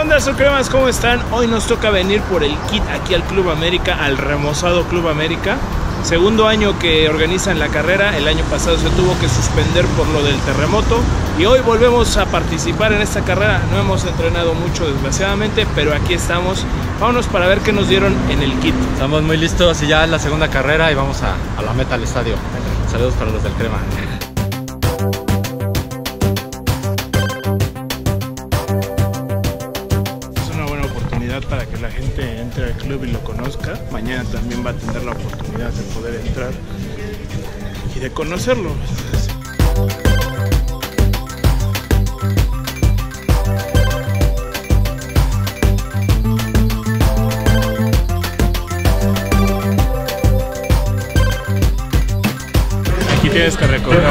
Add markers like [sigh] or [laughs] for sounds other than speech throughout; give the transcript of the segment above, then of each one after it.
onda, cremas? ¿Cómo están? Hoy nos toca venir por el kit aquí al Club América, al remozado Club América. Segundo año que organizan la carrera, el año pasado se tuvo que suspender por lo del terremoto y hoy volvemos a participar en esta carrera. No hemos entrenado mucho desgraciadamente, pero aquí estamos. Vámonos para ver qué nos dieron en el kit. Estamos muy listos y ya es la segunda carrera y vamos a, a la meta al estadio. Saludos para los del Crema. Mañana también va a tener la oportunidad de poder entrar y de conocerlo. Aquí tienes que recorrer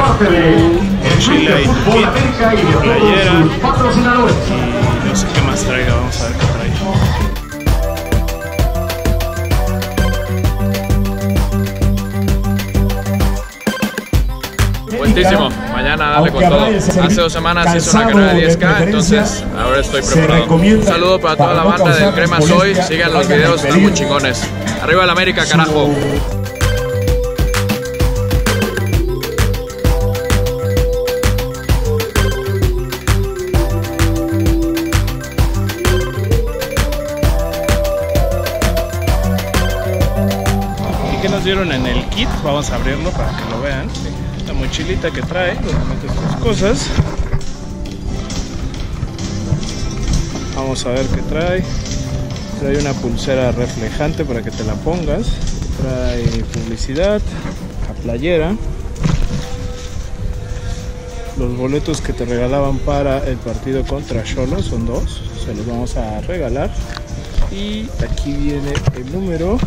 mochila y tu kit, y playera. y no sé qué más traiga, vamos a ver qué Mañana dale con todo. Hace dos semanas hice una carrera de 10K, entonces ahora estoy preparado. Un saludo para toda la banda del Crema Soy. Sigan los videos, están muy chingones. Arriba el América, carajo. ¿Y qué nos dieron en el kit? Vamos a abrirlo para que lo vean mochilita que trae, tus cosas. Vamos a ver qué trae. Trae una pulsera reflejante para que te la pongas. Trae publicidad, la playera, los boletos que te regalaban para el partido contra Cholo, son dos, se los vamos a regalar. Y aquí viene el número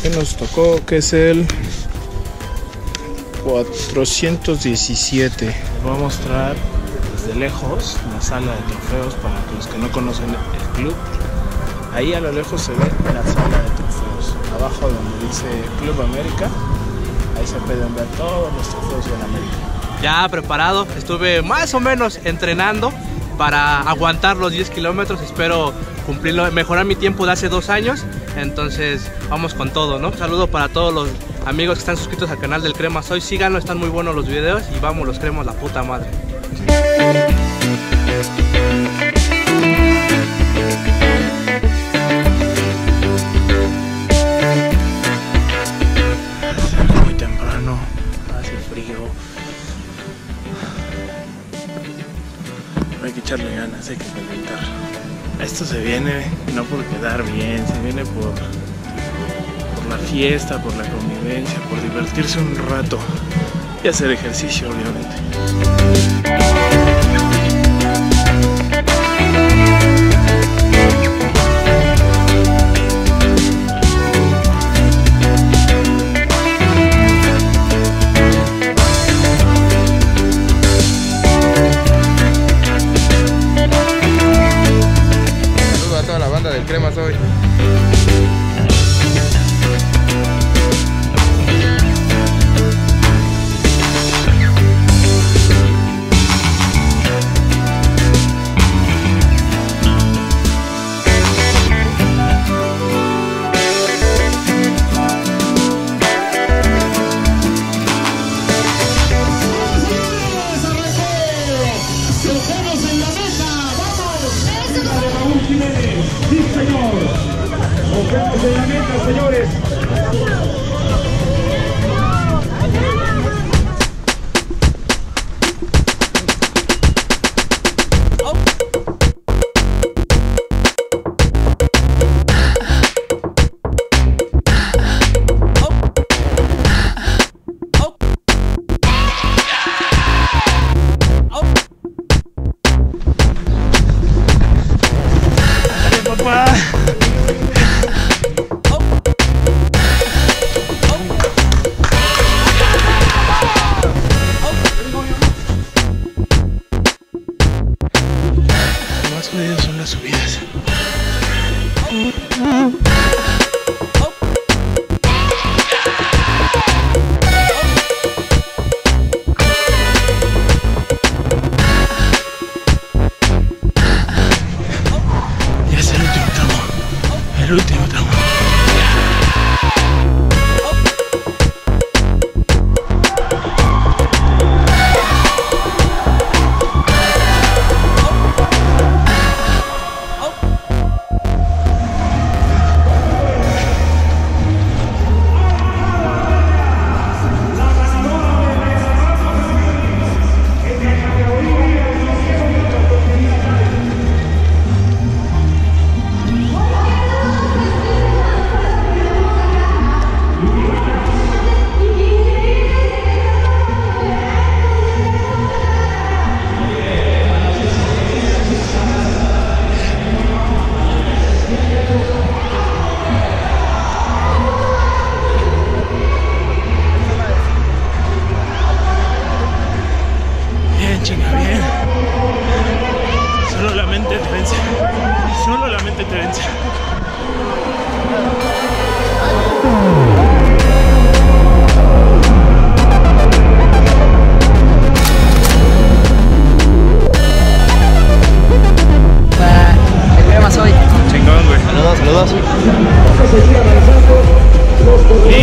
que nos tocó, que es el 417. Les voy a mostrar desde lejos la sala de trofeos para los que no conocen el club. Ahí a lo lejos se ve la sala de trofeos. Abajo donde dice Club América, ahí se pueden ver todos los trofeos de América. Ya preparado, estuve más o menos entrenando para aguantar los 10 kilómetros. Espero cumplirlo, mejorar mi tiempo de hace dos años. Entonces vamos con todo, ¿no? Un saludo para todos los amigos que están suscritos al canal del Crema Soy, síganlo, están muy buenos los videos y vamos, los cremos la puta madre. Muy temprano, hace frío. Hay que echarle ganas, hay que calentar. Esto se viene no por quedar bien, se viene por fiesta, por la convivencia, por divertirse un rato y hacer ejercicio, obviamente.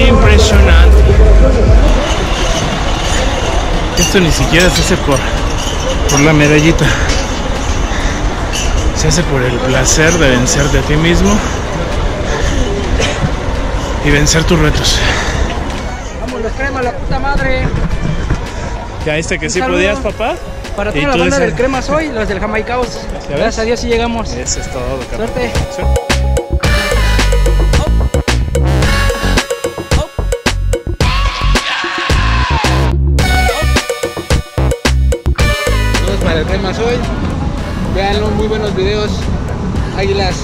Impresionante. Esto ni siquiera se hace por, por la medallita. Se hace por el placer de vencerte a ti mismo y vencer tus retos. Vamos, los crema, la puta madre. ¿Ya viste que sí podías, papá? Para toda la banda del Crema Soy, los [laughs] del Jamaicaos. Gracias a Dios sí llegamos. Eso es todo, cabrón. Suerte. Videos. Águilas